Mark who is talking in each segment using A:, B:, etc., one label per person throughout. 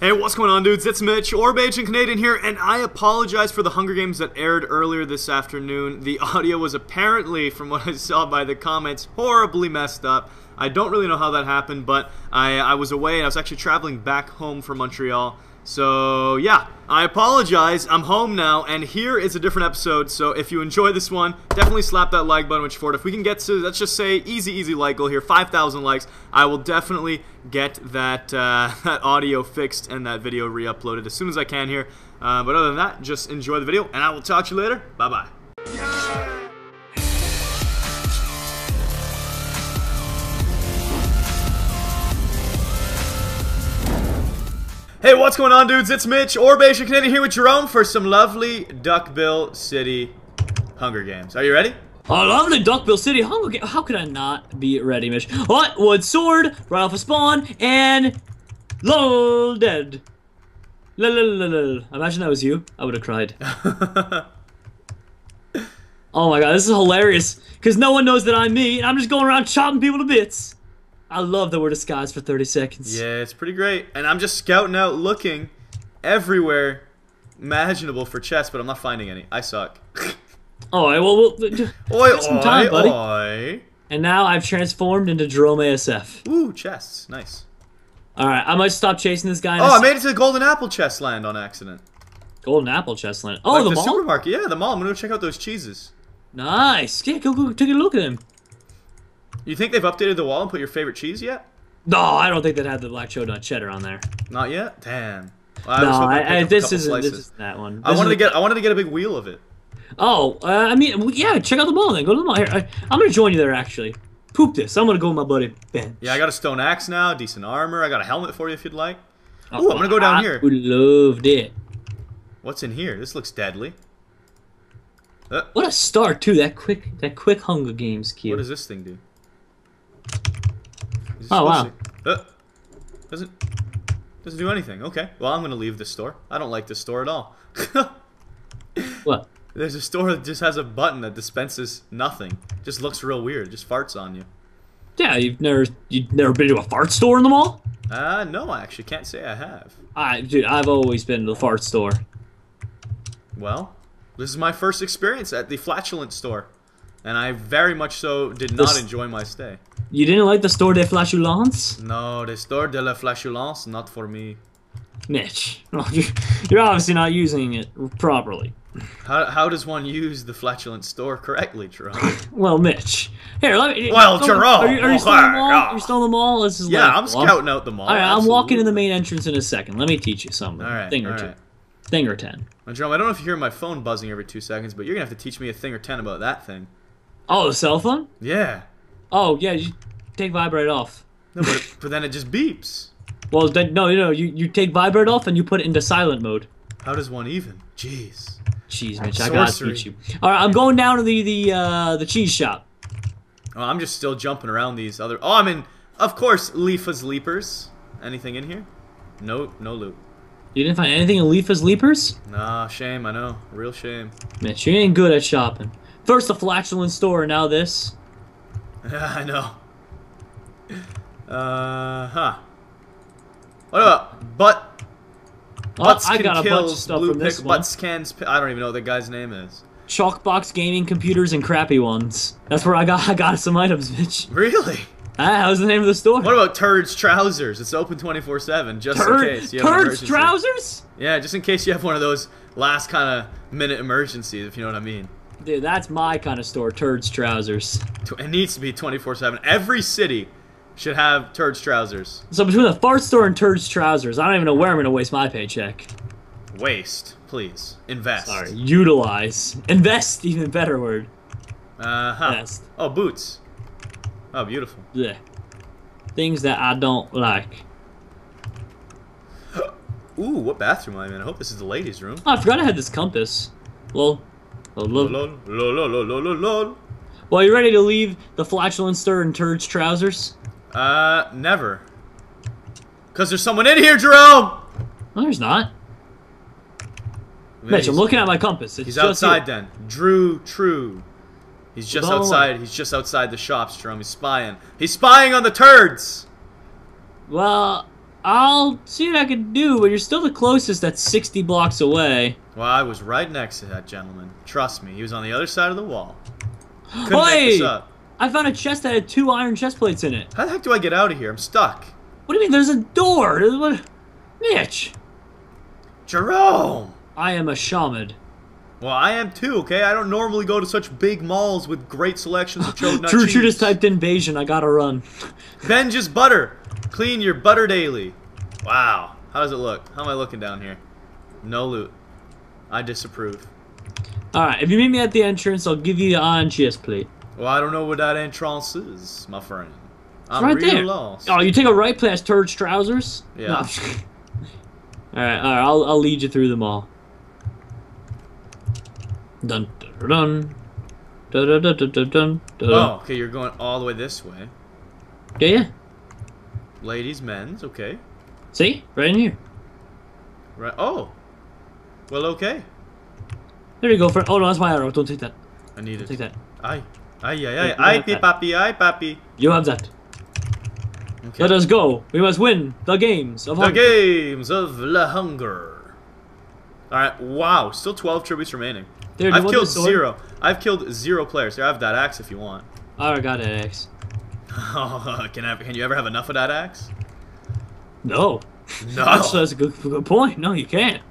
A: Hey, what's going on, dudes? It's Mitch, or Bajan Canadian here, and I apologize for the Hunger Games that aired earlier this afternoon. The audio was apparently, from what I saw by the comments, horribly messed up. I don't really know how that happened, but I, I was away and I was actually traveling back home from Montreal. So, yeah, I apologize. I'm home now, and here is a different episode. So, if you enjoy this one, definitely slap that like button, which for it. If we can get to, let's just say, easy, easy like goal here, 5,000 likes, I will definitely get that, uh, that audio fixed and that video re uploaded as soon as I can here. Uh, but other than that, just enjoy the video, and I will talk to you later. Bye bye. Hey, what's going on, dudes? It's Mitch, or Bajan Canadian here with Jerome for some lovely Duckbill City Hunger Games. Are you ready?
B: Oh, lovely Duckbill City Hunger Game. How could I not be ready, Mitch? What? Wood sword, right off a spawn, and lol, dead. Lol, lol, lol, lol. Imagine that was you. I would have cried. oh my god, this is hilarious. Because no one knows that I'm me, and I'm just going around chopping people to bits. I love that we're disguised for 30 seconds.
A: Yeah, it's pretty great. And I'm just scouting out, looking everywhere imaginable for chests, but I'm not finding any. I suck.
B: Alright, well, we'll oi, some time, buddy.
A: oi.
B: And now I've transformed into Jerome ASF.
A: Ooh, chests. Nice.
B: Alright, I might stop chasing this guy.
A: Oh, I made it to the Golden Apple chest land on accident.
B: Golden Apple chest land. Oh,
A: Like
B: the,
A: the
B: mall?
A: supermarket. Yeah, the mall. I'm gonna go check out those cheeses.
B: Nice. Yeah, go, go take a look at him.
A: You think they've updated the wall and put your favorite cheese yet?
B: No, I don't think they'd have the black cheddar on there.
A: Not yet. Damn. Well, I
B: no,
A: was hoping to
B: I, I, this isn't this is that one.
A: I wanted to get. I wanted to get a big wheel of it.
B: Oh, uh, I mean, yeah, check out the mall then. Go to the mall. Here, I, I'm gonna join you there actually. Poop this. I'm gonna go with my buddy Ben.
A: Yeah, I got a stone axe now, decent armor. I got a helmet for you if you'd like. Ooh, I'm gonna go down
B: I
A: here.
B: would love that.
A: What's in here? This looks deadly. Uh,
B: What a start too. That quick, that quick Hunger Games cue.
A: what does this thing do?
B: Oh, wow.
A: Uh, doesn't doesn't do anything. Okay. Well, I'm gonna leave this store. I don't like this store at all.
B: What?
A: There's a store that just has a button that dispenses nothing. Just looks real weird. Just farts on you.
B: Yeah, you've never, you've never been to a fart store in the mall?
A: Uh, no, I actually can't say I have.
B: I, dude, I've always been to the fart store.
A: Well, this is my first experience at the flatulent store, and I very much so did not
B: This-
A: enjoy my stay.
B: You didn't like the store de flatulence?
A: No, the store de la flatulence, not for me.
B: Mitch, you're obviously not using it properly.
A: How, how does one use the flatulent store correctly, Jerome?
B: Well, Mitch. Here, let me.
A: Well, Jerome,
B: Are you, are you oh, still in the mall?
A: yeah.
B: Are you still in the mall? This is
A: yeah,
B: like-
A: I'm
B: well,
A: scouting out the mall.
B: All right, I'm walking in the main entrance in a second. Let me teach you something.
A: All right,
B: thing or
A: all
B: two.
A: right.
B: Thing or ten.
A: Now, Jerome, I don't know if you hear my phone buzzing every two seconds, but you're gonna have to teach me a thing or ten about that thing.
B: Oh, the cell phone?
A: Yeah.
B: Oh, yeah. You take vibrate off.
A: No, but, but then it just beeps.
B: Well, then, no, no. You you take vibrate off and you put it into silent mode.
A: How does one even? Jeez.
B: Jeez, Mitch, I gotta teach you. All right, I'm going down to the the uh, the cheese shop.
A: Well, I'm just still jumping around these other. Oh, I'm in. Of course, Leafa's Leapers. Anything in here? No, no loot.
B: You didn't find anything in Leafa's Leapers?
A: Nah, shame. I know. Real shame.
B: Mitch, you ain't good at shopping. First the flatulent store, now this.
A: Yeah, I know. Uh huh. What about butt?
B: Butts Oh,
A: Butts
B: I got a bunch of stuff
A: blue
B: from this
A: pick,
B: one.
A: Butts cans. I don't even know what the guy's name is.
B: Chalkbox gaming computers and crappy ones. That's where I got I got some items, bitch.
A: Really?
B: Ah, how's the name of the store?
A: What about Turds Trousers? It's open 24/7, just in case you
B: turds trousers?
A: Yeah, just in case you have one of those last kind of minute emergencies, if you know what I mean.
B: Dude, that's my kind of store. Turds trousers.
A: It needs to be 24/7. Every city should have Turds Trousers.
B: So between the fart store and turds trousers, I don't even know where I'm gonna waste my paycheck.
A: Waste, please. Invest.
B: Sorry, utilize, invest. Even better word.
A: Uh huh.
B: Invest.
A: Oh, boots. Oh, beautiful.
B: Yeah. Things that I don't like.
A: Ooh, what bathroom am I in? I hope this is the ladies' room.
B: Oh, I forgot I had this compass. Well,
A: Lol,
B: look.
A: lol, lol, lol, lol, lol, lol.
B: well, you ready to leave the flatulent store and turds trousers?
A: Uh, never. Cause there's someone in here, Jerome.
B: No, there's not. Mitch, I'm looking at my compass. It's
A: He's outside
B: you.
A: then. Drew True. He's just
B: Well,
A: outside. He's just outside the shops, Jerome. He's spying. He's spying on the turds.
B: Well, I'll see what I can do, but you're still the closest that's 60 blocks away.
A: Well, I was right next to that gentleman. Trust me, he was on the other side of the wall. Couldn't this up.
B: I found a chest that had two iron chest plates in it.
A: How the heck do I get out of here? I'm stuck.
B: What do you mean there's a door? There's What? Mitch!
A: Jerome!
B: I am a shaman.
A: Well, I am too, okay? I don't normally go to such big malls with great selections of chocolate nut
B: True,
A: cheese.
B: true just typed invasion. I gotta run.
A: Ben just butter. Clean your butter daily. Wow. How does it look? How am I looking down here? No loot. I disapprove.
B: Alright, if you meet me at the entrance, I'll give you the iron chest plate.
A: Well, I don't know what that entrance is, my friend. I'm
B: right there.
A: lost.
B: Oh, you take a right past Turge Trousers?
A: Yeah.
B: No. alright, alright, I'll, I'll lead you through them all. Dun dun dun. Dun dun dun dun dun dun. dun.
A: Oh, okay, you're going all the way this way.
B: Yeah, yeah.
A: Ladies, men's, okay.
B: See? Right in here.
A: Right. Oh. Well, okay.
B: There you go, friend. Oh, no, that's my arrow. Don't take that.
A: I need
B: Don't
A: it.
B: take that.
A: Ay. Ay, ay,
B: you
A: ay.
B: have
A: papi, ay, papi.
B: You have that.
A: Okay.
B: Let us go. We must win the games of
A: The
B: hunger.
A: games of La Hunger. Alright, wow. Still 12 tributes remaining.
B: Dude, you
A: I've killed zero. I've killed zero players. Here, I have that axe if you want.
B: I got an axe.
A: can, I, can you ever have enough of that axe?
B: No.
A: No.
B: That's, that's a good, good point. No, you can't.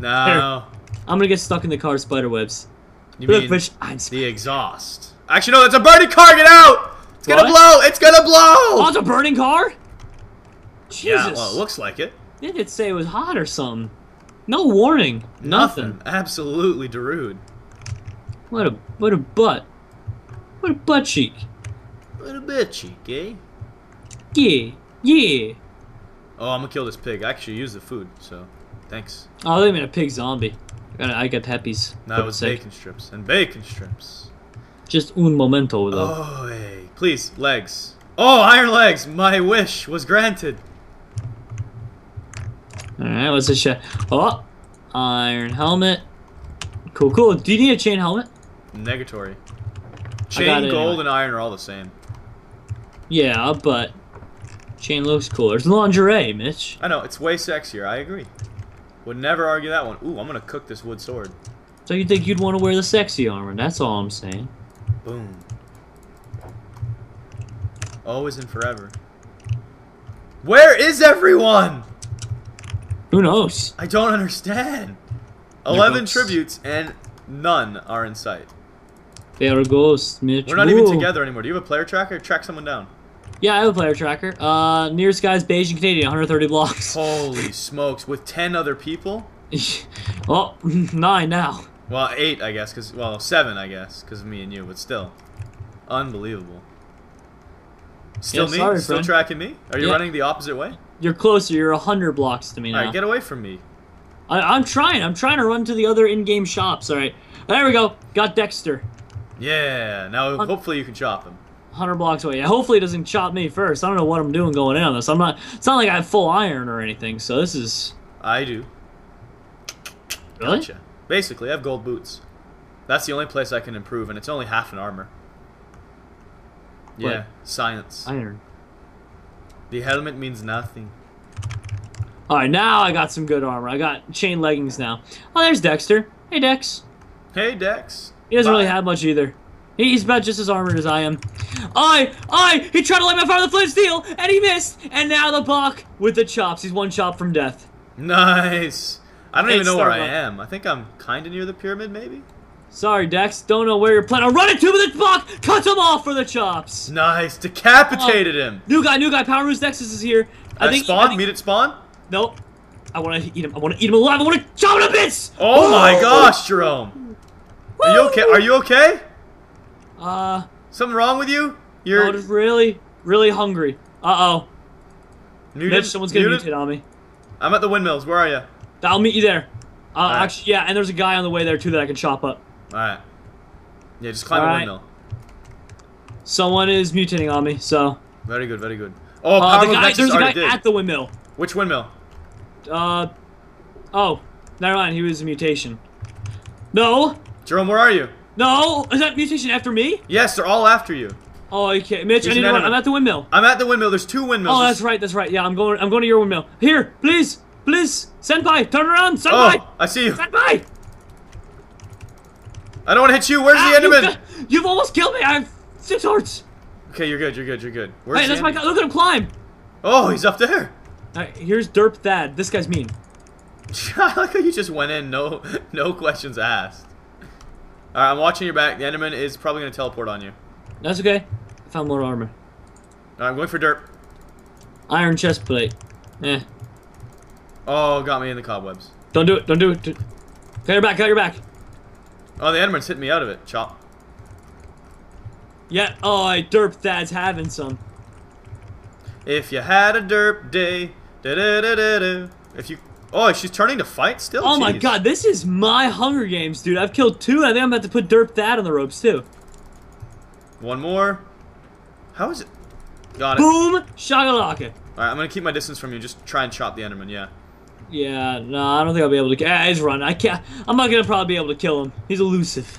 A: No.
B: I'm gonna get stuck in the car spider webs.
A: You
B: Look,
A: mean
B: I'm
A: the exhaust. Actually, no, it's a burning car. Get out! It's gonna blow! It's gonna blow!
B: Oh, it's a burning car? Jesus.
A: yeah, well, it looks like it.
B: They didn't say it was hot or something. No warning. Nothing.
A: Absolutely derude.
B: What a what a butt. What a butt cheek.
A: What a bit cheek, eh?
B: Yeah. Yeah.
A: Oh, I'm gonna kill this pig. I actually use the food, so thanks.
B: Oh, they made a pig zombie. I got, I got peppies.
A: No, it was bacon strips and bacon strips.
B: Just un momento though.
A: Oh, hey. Please, legs. Oh, iron legs! My wish was granted.
B: Alright, what's this shit? Oh, iron helmet. Cool, cool. Do you need a chain helmet?
A: Negatory. Chain, gold,
B: anyway.
A: and iron are all the same.
B: Yeah, but chain looks cooler. It's lingerie, Mitch.
A: I know, it's way sexier. I agree. Would never argue that one. Ooh, I'm gonna cook this wood sword.
B: So you think you'd want to wear the sexy armor? That's all I'm saying.
A: Boom. Always and forever. Where is everyone?
B: Who knows?
A: I don't understand.
B: They're
A: 11
B: ghosts.
A: tributes and none are in sight.
B: They are ghosts, Mitch.
A: We're not even together anymore. Do you have a player tracker? Track someone down.
B: Yeah, I have a player tracker. Uh, nearest guy's Bajan Canadian, 130 blocks.
A: Holy smokes. With 10 other people?
B: well, nine now.
A: Well, 8, I guess. Cause, well, 7, I guess. Because of me and you. But still. Unbelievable. Still
B: Yeah,
A: me?
B: sorry,
A: still
B: friend.
A: tracking me? Are you
B: Yeah.
A: running the opposite way?
B: You're closer. You're 100 blocks to me now.
A: Alright, get away from me.
B: I, I'm trying. I'm trying to run to the other in-game shops. All right. There we go. Got Dexter.
A: Yeah. Now, hopefully you can chop him.
B: 100 blocks away. Yeah, hopefully it doesn't chop me first. I don't know what I'm doing going in on this. I'm not. It's not like I have full iron or anything. So this is
A: I do.
B: really.
A: Gotcha. Basically, I have gold boots. That's the only place I can improve, and it's only half an armor. Yeah,
B: What?
A: science.
B: Iron.
A: The helmet means nothing.
B: All right, now I got some good armor. I got chain leggings now. Oh, there's Dexter. Hey, Dex.
A: Hey, Dex.
B: He doesn't
A: Bye.
B: really have much either. He- He's about just as armored as I am. I, I, he tried to light my fire with flint steel, and he missed. And now the buck with the chops. He's one chop from death.
A: Nice. I don't
B: Hey,
A: even know where I
B: Starbuck.
A: am. I think I'm kind of near the pyramid, maybe?
B: Sorry, Dex. Don't know where you're planning on running to, but the buck cuts him off for the chops.
A: Nice. Decapitated him.
B: New guy, new guy. Power Roost Nexus is here. I
A: At
B: think.
A: spawn?
B: I think
A: Meet at spawn?
B: nope. I want to eat him. I want to eat him alive. I want to chop him to bits.
A: Oh my oh! gosh, Jerome. Are you okay? Are you okay?
B: Uh,
A: Something wrong with you? You're
B: just really, really hungry. Uh oh.
A: muted?
B: Mitch, someone's gonna mutate on me.
A: I'm at the windmills. Where are you?
B: I'll meet you there. Uh,
A: Alright.
B: actually, yeah, and there's a guy on the way there too that I can chop up.
A: Alright. Yeah, just climb
B: Alright.
A: a windmill.
B: Someone is mutating on me, so.
A: Very good, very good. Oh,
B: Uh, the guy, there's a guy
A: did.
B: at the windmill.
A: Which windmill?
B: Uh, oh, never mind. He was a mutation. No,
A: Jerome, where are you?
B: No, is that mutation after me?
A: Yes, they're all after you.
B: Oh, okay, Mitch. I need to run. I'm at the windmill.
A: I'm at the windmill. There's two windmills.
B: Oh, that's right. That's right. Yeah, I'm going. I'm going to your windmill. Here, please, please, senpai, turn around, senpai,
A: Oh, I see you.
B: senpai.
A: I don't want to hit you. Where's
B: Ah,
A: the Enderman?
B: You've, you've almost killed me. I have six hearts.
A: Okay, you're good. You're good. You're good. Where's
B: Hey, that's my guy. Look at him climb.
A: Oh, he's up there.
B: All right, here's Derp Thad. This guy's mean.
A: I like how you just went in, no, no questions asked. All right, I'm watching your back. The Enderman is probably gonna teleport on you.
B: That's okay. I found more armor.
A: I'm going for dirt.
B: Iron chest plate. Eh.
A: Oh, got me in the cobwebs.
B: Don't do it. Don't do it. Got your back. Got your back.
A: Oh, the Enderman's hitting me out of it. Chop.
B: Yeah. Oh, I Derp Thad's having some.
A: If you had a derp day, da da da da da. If you, oh, she's turning to fight still.
B: Oh my god, this is my Hunger Games, dude. I've killed two. I think I'm about to put Derp that on the ropes too.
A: One more. How is it? Got it.
B: Boom! Shagalaka.
A: All right, I'm gonna keep my distance from you. Just try and chop the Enderman. Yeah.
B: Yeah, no, I don't think I'll be able to. Ah, he's running. I can't. I'm not gonna probably be able to kill him. He's elusive.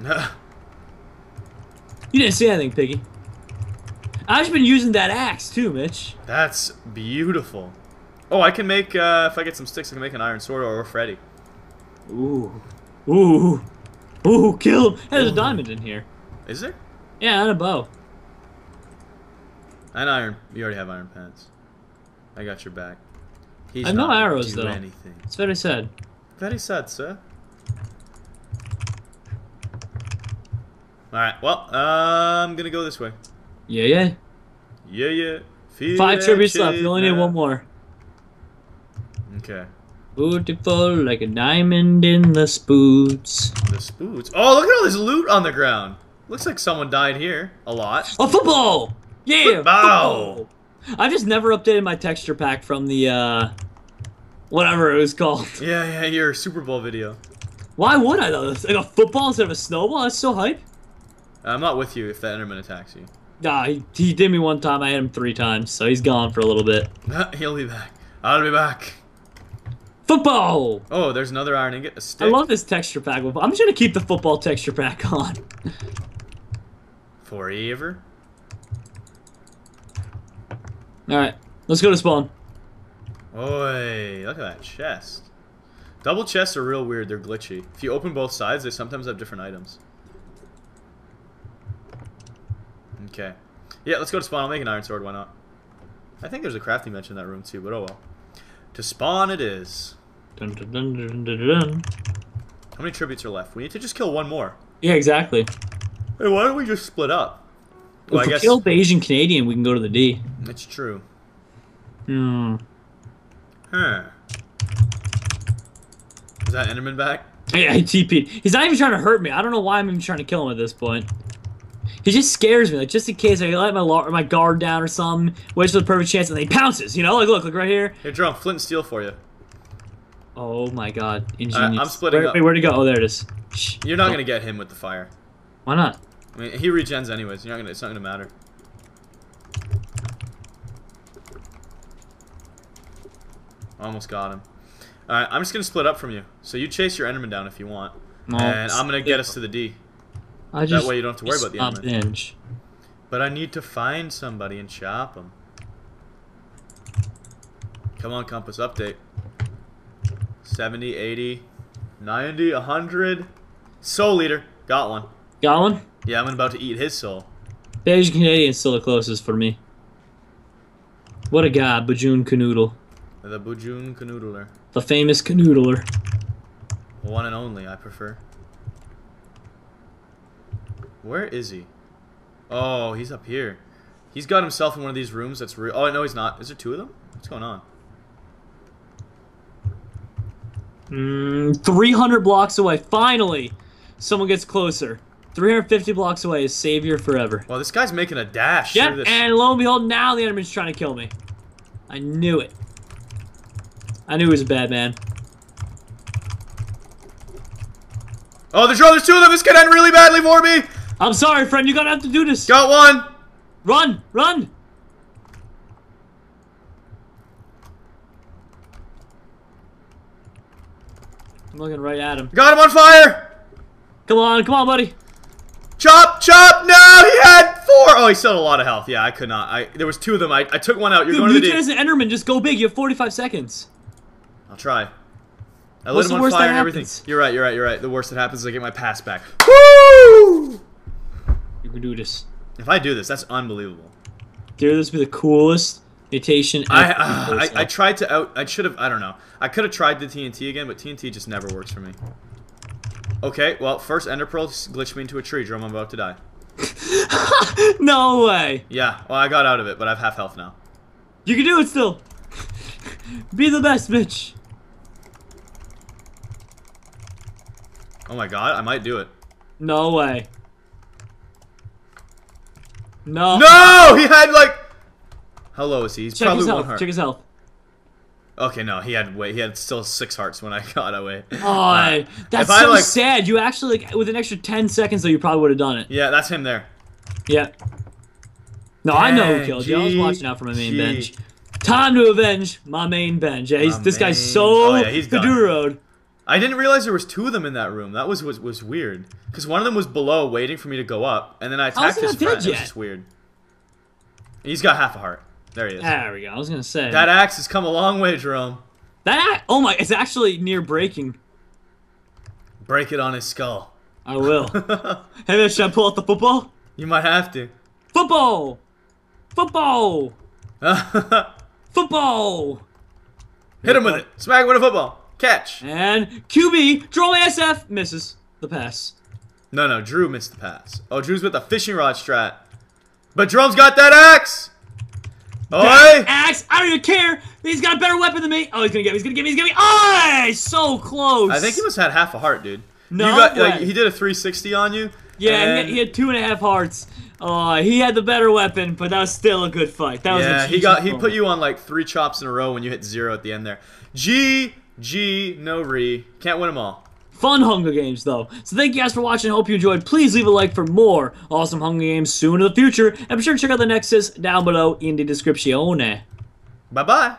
B: You didn't see anything, Piggy. I've just been using that axe too, Mitch.
A: That's beautiful. Oh, I can make uh, if I get some sticks, I can make an iron sword or a Freddy.
B: Ooh, ooh, ooh! Kill him. Hey, there's a diamond in here.
A: Is there?
B: Yeah, and a bow.
A: And iron. You already have iron pants. I got your back. He's
B: I have no
A: not gonna
B: arrows, though.
A: anything.
B: That's what I said.
A: Very sad, sir. Alright, well, uh, I'm gonna go this way.
B: Yeah, yeah.
A: Yeah, yeah. Feel
B: Five
A: that
B: tributes left.
A: shit
B: We only need one more.
A: Okay.
B: Beautiful like a diamond in the spoots.
A: The spoots. Oh, look at all this loot on the ground. Looks like someone died here. A lot.
B: A football! Yeah!
A: Football!
B: football! I just never updated my texture pack from the, uh... Whatever it was called.
A: Yeah, yeah, your Super Bowl video.
B: Why would I, though? Like a football instead of a snowball? That's so hype.
A: I'm not with you if that Enderman attacks you.
B: Nah, he, he did me one time. I hit him three times, so he's gone for a little bit.
A: He'll be back. I'll be back.
B: Football!
A: Oh, there's another iron ingot. A stick.
B: I love this texture pack. I'm just gonna keep the football texture pack on.
A: Forever.
B: Alright, let's go to spawn.
A: Oi, look at that chest. Double chests are real weird. They're glitchy. If you open both sides, they sometimes have different items. Okay. Yeah, let's go to spawn. I'll make an iron sword. Why not? I think there's a crafting bench in that room too, but oh well. To spawn it is.
B: Dun, dun, dun, dun, dun, dun.
A: How many tributes are left? We need to just kill one more.
B: Yeah, exactly.
A: Hey, why don't we just split up? Well,
B: if
A: I
B: we
A: guess
B: kill the Asian Canadian, we can go to the D.
A: it's true.
B: Hmm.
A: Huh. Is that Enderman back?
B: Hey, he TP'd. He's not even trying to hurt me. I don't know why I'm even trying to kill him at this point. He just scares me, like just in case I let my my guard down or something, waits for the perfect chance, and then he pounces. You know, like look, look right here.
A: Here, drum flint and steel for you.
B: Oh my god, ingenious.
A: I'm splitting
B: Where,
A: up.
B: Wait, where'd he go? Oh, there it is. Shh.
A: You're not
B: Oh,
A: gonna get him with the fire.
B: Why not?
A: I mean, he regens anyways. You're not gonna. It's not gonna matter. Almost got him. All right, I'm just gonna split up from you. So you chase your Enderman down if you want,
B: No,
A: and I'm gonna get us to the D.
B: I just,
A: way you don't have to worry about the enemy.
B: binge.
A: But I need to find somebody and chop them. Come on, compass update. 70, 80, 90, 100. Soul Leader. Got one.
B: Got one?
A: Yeah, I'm about to eat his soul.
B: Asian Canadian's still the closest for me. What a guy, Bajoon Canoodle.
A: The Bujun Canoodler.
B: The famous canoodler.
A: One and only, I prefer. Where is he? Oh, he's up here. He's got himself in one of these rooms that's real. Oh, no, he's not. Is there two of them? What's going on?
B: Mm, 300 blocks away. Finally, someone gets closer. 350 blocks away is Savior forever.
A: Well, this guy's making a dash.
B: Yep,
A: this.
B: and lo and behold, now the enemy's trying to kill me. I knew it. I knew he was a bad man.
A: Oh, there's, oh, there's two of them. This could end really badly for me.
B: I'm sorry, friend. You're gonna have to do this.
A: Got one.
B: Run, run. I'm looking right at him.
A: Got him on fire.
B: Come on, come on, buddy.
A: Chop, chop. No, he had four Oh, he still had a lot of health. Yeah, I could not. I there was two of them. I, I took one out. You're
B: Dude,
A: going to the
B: Mewtwo
A: D.
B: as an Enderman, just go big. You have 45 seconds.
A: I'll try. I
B: What's
A: lit him on fire and everything. You're right. You're right. You're right. The worst that happens is I get my pass back. Woo!
B: Do this.
A: If I do this, that's unbelievable.
B: Dude, this would be the coolest mutation
A: I uh, I, I tried to out. I should have. I don't know. I could have tried the TNT again, but TNT just never works for me. Okay, well, first Ender Pearl glitched me into a tree. Drum, I'm about to die.
B: no way.
A: Yeah, well, I got out of it, but I have half health now.
B: You can do it still. be the best, bitch.
A: Oh my god, I might do it.
B: No way. No.
A: No! He had like. How low is he? He's
B: Check
A: probably
B: his
A: one
B: health.
A: heart.
B: Check his health.
A: Okay, no, he had wait. He had still six hearts when I got away.
B: Oh, that's
A: If I,
B: so
A: like-
B: sad. You actually, like, with an extra 10 seconds, though, you probably would have done it.
A: Yeah, that's him there.
B: Yeah. No, I know who
A: Dang,
B: killed you. I was watching out for my main
A: G.
B: bench. Time to avenge my main bench. Yeah, he's,
A: My
B: this guy's so
A: Oh, yeah, he's done.
B: Hadooroed.
A: I didn't realize there was two of them in that room. That was was, was weird. Because one of them was below, waiting for me to go up, and then I attacked his friend. It was just weird. He's got half a heart. There he is.
B: There we go. I was gonna say
A: That axe has come a long way, Jerome.
B: That oh my, it's actually near breaking.
A: Break it on his skull.
B: I will. hey man, should I pull out the football?
A: You might have to.
B: Football, football, football,
A: Hit him with it. Smack him with a football. Catch.
B: and QB draw SF misses the pass.
A: No, no, Drew missed the pass. Oh, Drew's with the fishing rod strat. But Jerome's got that axe. Oi!
B: Axe, I don't even care. He's got a better weapon than me. Oh, he's gonna get me. He's gonna get me. He's gonna get me. Oh, so close.
A: I think he must have had half a heart, dude.
B: No
A: you got, like, he did a 360 on you.
B: Yeah,
A: and-
B: he had, two and a half hearts. Oh, he had the better weapon, but that was still a good fight. That was
A: yeah, he got he put you on like three chops in a row when you hit zero at the end there. G G no re can't win them all.
B: Fun Hunger Games, though. So thank you guys for watching. Hope you enjoyed. Please leave a like for more awesome Hunger Games soon in the future. And be sure to check out the Nexus down below in the description.
A: Bye bye.